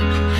Yeah.